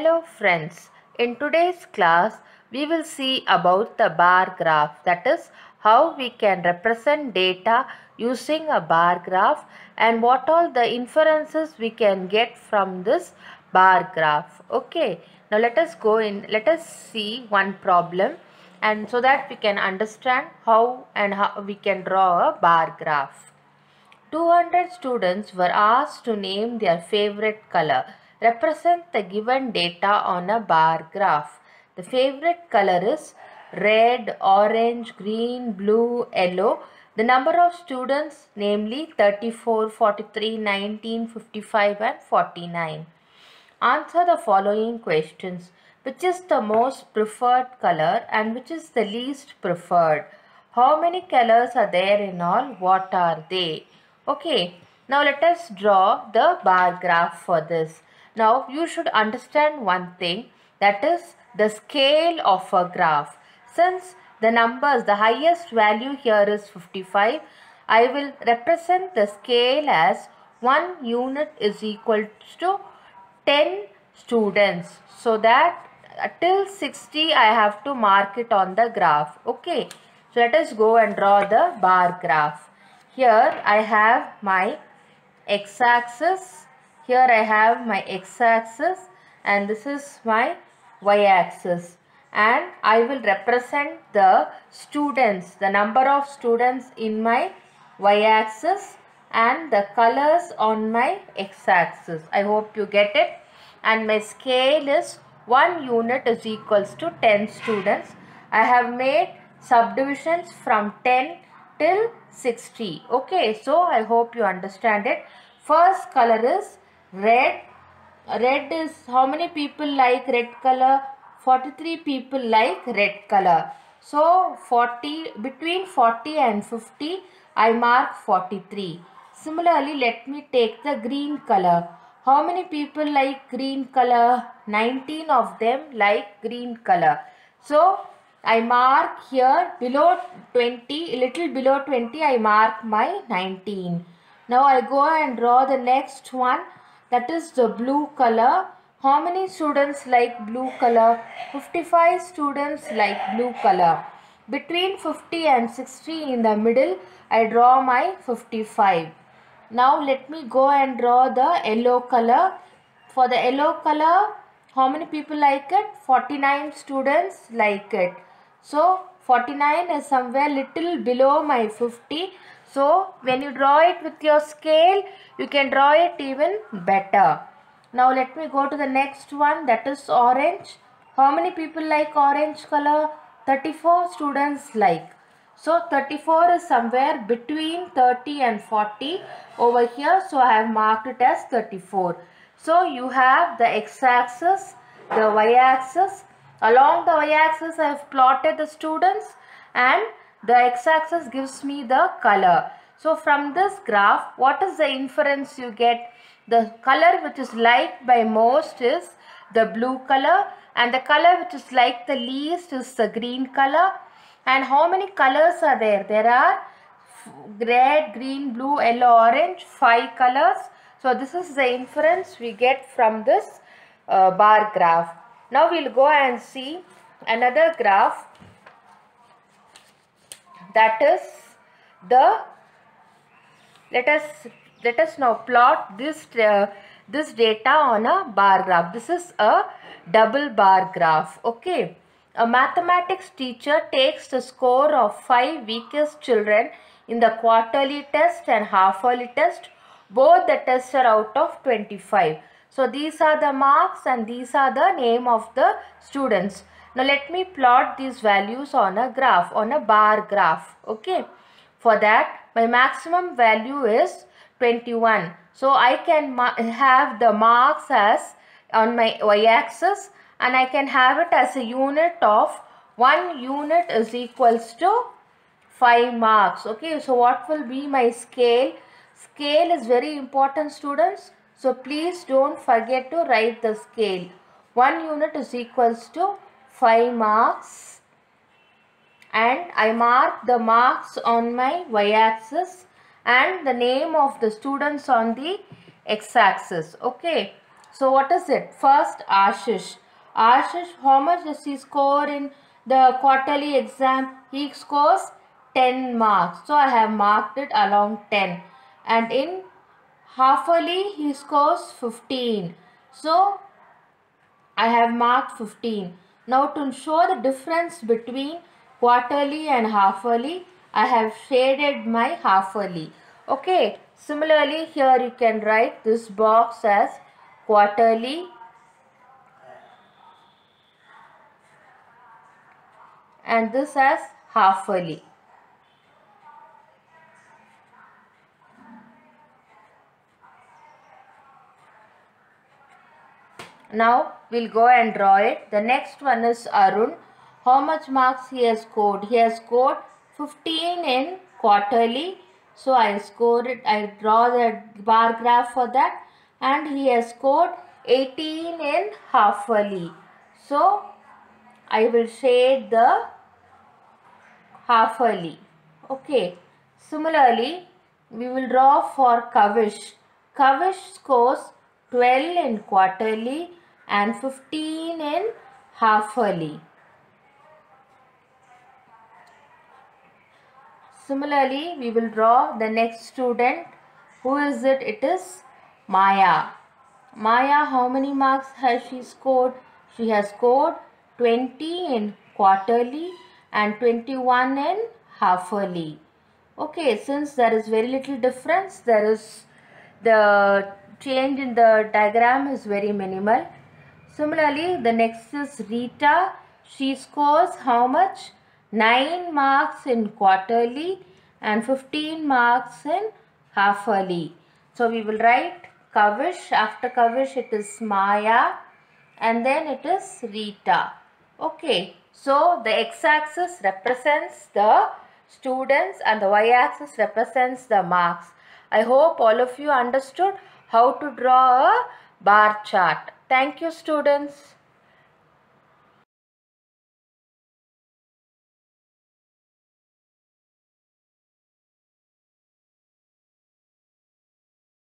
Hello friends, in today's class we will see about the bar graph that is how we can represent data using a bar graph and what all the inferences we can get from this bar graph. Okay, now let us go in, let us see one problem and so that we can understand how and how we can draw a bar graph. 200 students were asked to name their favorite color. Represent the given data on a bar graph. The favorite color is red, orange, green, blue, yellow. The number of students namely 34, 43, 19, 55 and 49. Answer the following questions. Which is the most preferred color and which is the least preferred? How many colors are there in all? What are they? Okay, now let us draw the bar graph for this. Now you should understand one thing that is the scale of a graph. Since the numbers, the highest value here is 55, I will represent the scale as 1 unit is equal to 10 students. So that uh, till 60 I have to mark it on the graph. Okay. So let us go and draw the bar graph. Here I have my x-axis. Here I have my x-axis and this is my y-axis. And I will represent the students, the number of students in my y-axis and the colors on my x-axis. I hope you get it. And my scale is 1 unit is equals to 10 students. I have made subdivisions from 10 till 60. Okay, so I hope you understand it. First color is red. Red is how many people like red color? 43 people like red color. So 40 between 40 and 50 I mark 43. Similarly, let me take the green color. How many people like green color? 19 of them like green color. So, I mark here below 20, little below 20, I mark my 19. Now, I go and draw the next one that is the blue color. How many students like blue color? 55 students like blue color. Between 50 and 60 in the middle, I draw my 55. Now let me go and draw the yellow color. For the yellow color, how many people like it? 49 students like it. So 49 is somewhere little below my 50. So when you draw it with your scale, you can draw it even better. Now let me go to the next one that is orange. How many people like orange color? 34 students like. So 34 is somewhere between 30 and 40 over here. So I have marked it as 34. So you have the x-axis, the y-axis. Along the y-axis I have plotted the students and the x-axis gives me the color. So from this graph, what is the inference you get? The color which is liked by most is the blue color and the color which is liked the least is the green color and how many colors are there? There are red, green, blue, yellow, orange, five colors. So this is the inference we get from this uh, bar graph. Now we'll go and see another graph that is the let us let us now plot this uh, this data on a bar graph. This is a double bar graph. Okay. A mathematics teacher takes the score of 5 weakest children in the quarterly test and half-yearly test. Both the tests are out of 25. So these are the marks and these are the name of the students. Now let me plot these values on a graph, on a bar graph. Okay. For that, my maximum value is 21. So I can have the marks as on my y-axis and I can have it as a unit of 1 unit is equals to 5 marks. Okay, so what will be my scale? Scale is very important students. So please don't forget to write the scale. 1 unit is equals to 5 marks and I mark the marks on my y-axis and the name of the students on the x-axis. Okay. So what is it? First Ashish. Ashish, how much does he score in the quarterly exam? He scores 10 marks. So I have marked it along 10. And in halfly he scores 15. So I have marked 15. Now to show the difference between quarterly and halfly, I have shaded my halfly. Okay, similarly here you can write this box as quarterly and this as halfly. Now we'll go and draw it. The next one is Arun. How much marks he has scored? He has scored 15 in quarterly. So I scored it. I draw the bar graph for that. And he has scored 18 in halfly. So I will shade the halfly. Okay. Similarly, we will draw for Kavish. Kavish scores 12 in quarterly and 15 in halfly. Similarly, we will draw the next student. Who is it? It is Maya. Maya, how many marks has she scored? She has scored 20 in quarterly and 21 in halfly. Okay, since there is very little difference, there is the change in the diagram is very minimal. Similarly, the next is Rita. She scores how much? 9 marks in quarterly and 15 marks in halfly. So we will write Kavish. After Kavish it is Maya and then it is Rita. Okay. So the x-axis represents the students and the y-axis represents the marks. I hope all of you understood how to draw a bar chart. Thank you students.